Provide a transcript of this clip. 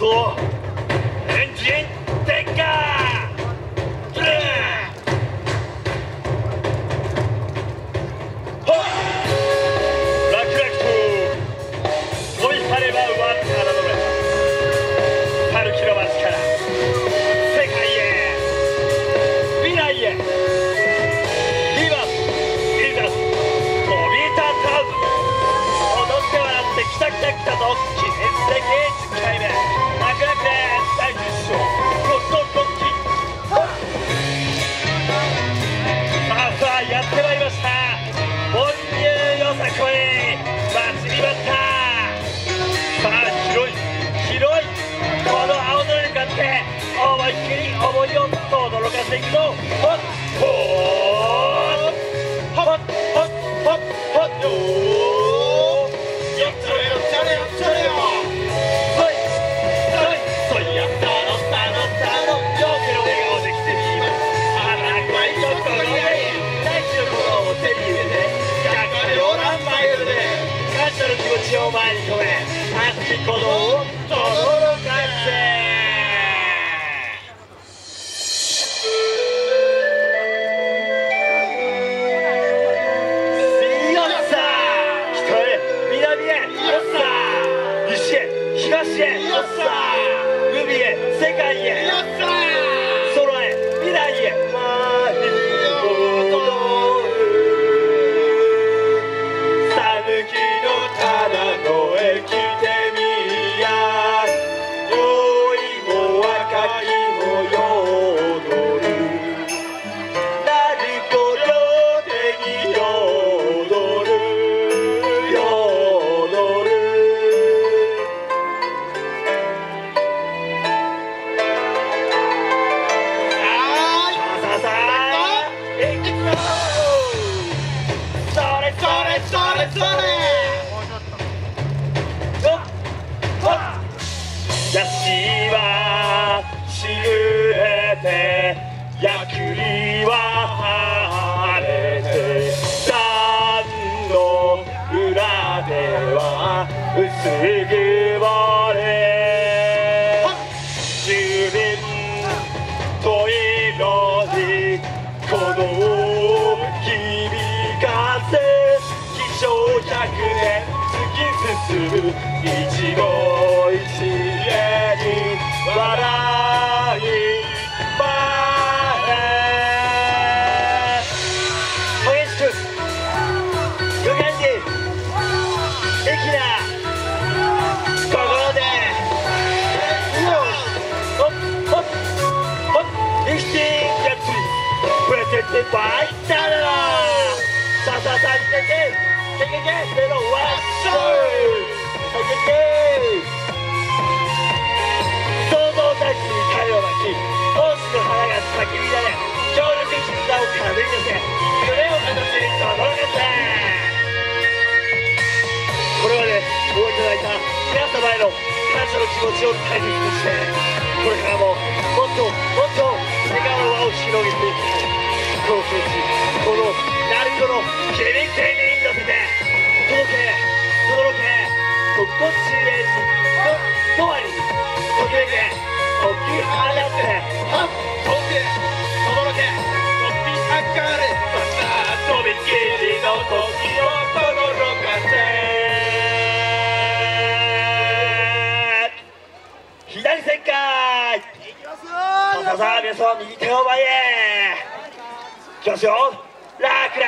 エンジン展開ころがい。い。大地のへは薄曇れ十年と色にこの響かせ気象百年突き進む一期一会に笑い前激しく。プレゼンテバイタルさあさあさあけけけけけメロワッショーけけけ想像大地に太陽がき本誌の花が咲き乱れ強力絆を軽い寄せ夢を形に轟かせこれまでご覧いただいた皆様への感謝の気持ちを大切にしてこれからももっともっと心地へととわりときめけ解き放ってはっ飛んで轟け飛び上がれまたとびきりの時を轟かせ左旋回さあさあ皆様右手を前へいきますよラクラ